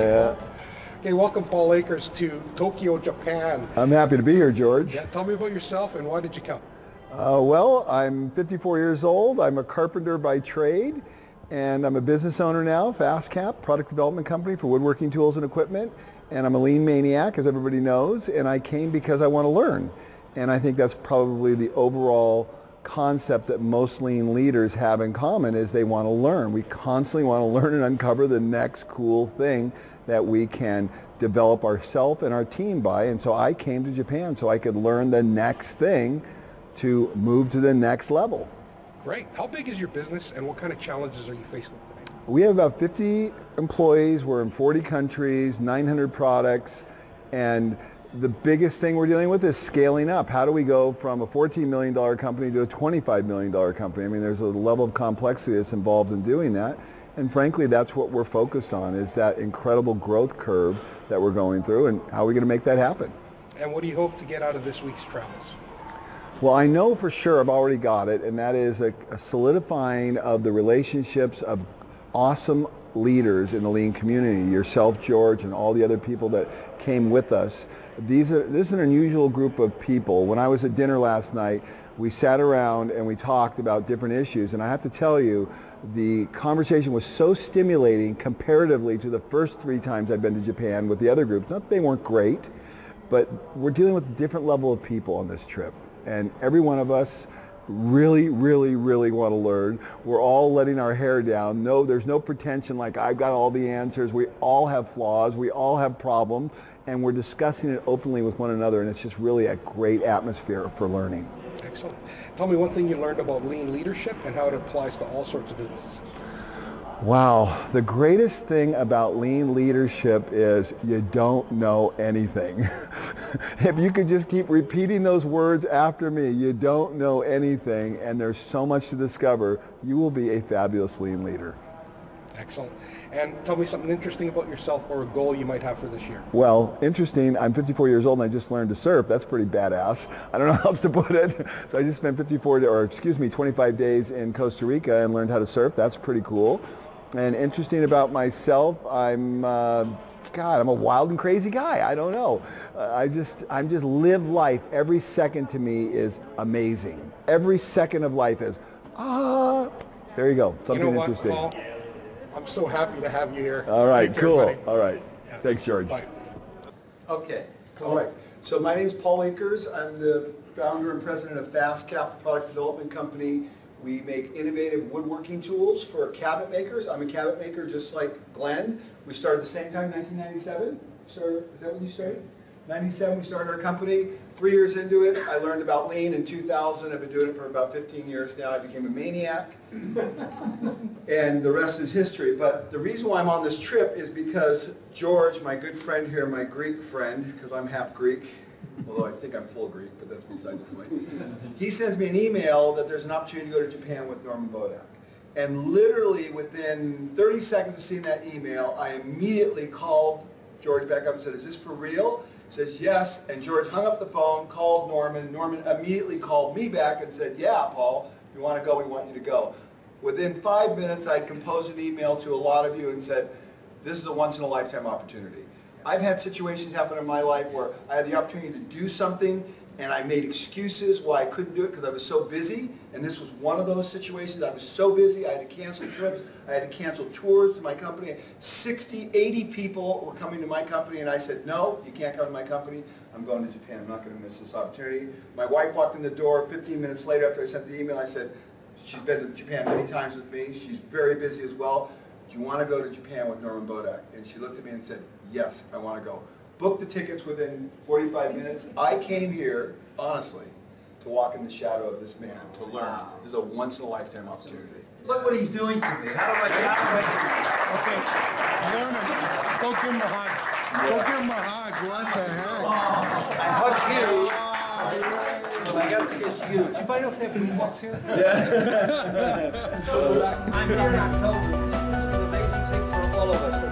Yeah. Okay, welcome Paul Akers to Tokyo, Japan. I'm happy to be here, George. Yeah, tell me about yourself and why did you come? Uh, well, I'm 54 years old. I'm a carpenter by trade, and I'm a business owner now, FastCap, product development company for woodworking tools and equipment. And I'm a lean maniac, as everybody knows, and I came because I want to learn. And I think that's probably the overall concept that most lean leaders have in common is they want to learn. We constantly want to learn and uncover the next cool thing that we can develop ourselves and our team by. And so I came to Japan so I could learn the next thing to move to the next level. Great. How big is your business and what kind of challenges are you facing with today? We have about 50 employees. We're in 40 countries, 900 products, and the biggest thing we're dealing with is scaling up. How do we go from a $14 million company to a $25 million company? I mean, there's a level of complexity that's involved in doing that. And frankly, that's what we're focused on is that incredible growth curve that we're going through and how are we going to make that happen? And what do you hope to get out of this week's travels? Well, I know for sure I've already got it, and that is a, a solidifying of the relationships of awesome leaders in the lean community, yourself, George, and all the other people that came with us. These are, this is an unusual group of people. When I was at dinner last night, we sat around and we talked about different issues, and I have to tell you, the conversation was so stimulating comparatively to the first three times I've been to Japan with the other groups. Not that they weren't great, but we're dealing with a different level of people on this trip. And every one of us really, really, really want to learn. We're all letting our hair down. No, there's no pretension like I've got all the answers. We all have flaws. We all have problems. And we're discussing it openly with one another. And it's just really a great atmosphere for learning. Excellent. Tell me one thing you learned about lean leadership and how it applies to all sorts of businesses. Wow, the greatest thing about lean leadership is you don't know anything. if you could just keep repeating those words after me, you don't know anything and there's so much to discover, you will be a fabulous lean leader. Excellent. And tell me something interesting about yourself or a goal you might have for this year. Well, interesting. I'm 54 years old and I just learned to surf. That's pretty badass. I don't know how else to put it. So I just spent 54, or excuse me, 25 days in Costa Rica and learned how to surf. That's pretty cool. And interesting about myself, I'm, uh, God, I'm a wild and crazy guy. I don't know. Uh, I just, I'm just live life. Every second to me is amazing. Every second of life is, ah, there you go. Something you know what, interesting. Paul? I'm so happy to have you here. All right, Take care, cool. buddy. All right. Yeah, Thanks, George. Bye. Okay, all right. So my name's Paul Akers. I'm the founder and president of FastCap Product Development Company. We make innovative woodworking tools for cabinet makers. I'm a cabinet maker just like Glenn. We started the same time, 1997. Started, is that when you started? 97, we started our company. Three years into it, I learned about lean in 2000. I've been doing it for about 15 years now. I became a maniac. and the rest is history. But the reason why I'm on this trip is because George, my good friend here, my Greek friend, because I'm half Greek, although I think I'm full Greek, but that's beside the point. He sends me an email that there's an opportunity to go to Japan with Norman Bodek. And literally within 30 seconds of seeing that email, I immediately called George back up and said, is this for real? He says, yes. And George hung up the phone, called Norman. Norman immediately called me back and said, yeah, Paul, you want to go, we want you to go. Within five minutes, I'd composed an email to a lot of you and said, this is a once-in-a-lifetime opportunity. I've had situations happen in my life where I had the opportunity to do something and I made excuses why I couldn't do it because I was so busy. And this was one of those situations. I was so busy, I had to cancel trips. I had to cancel tours to my company. 60, 80 people were coming to my company and I said, no, you can't come to my company. I'm going to Japan. I'm not going to miss this opportunity. My wife walked in the door 15 minutes later after I sent the email. I said, she's been to Japan many times with me. She's very busy as well. Do you want to go to Japan with Norman Bodek? And she looked at me and said, yes, I want to go. Booked the tickets within 45 minutes. I came here, honestly, to walk in the shadow of this man, to learn. This is a once-in-a-lifetime opportunity. Look what he's doing to me. How do I, how Okay, Lerner, go give him a hug. Go give him a hug. What the heck? do I, I hug you, but I gotta kiss you. Did you find out if they have reflux here? So, I'm here in October. どうかし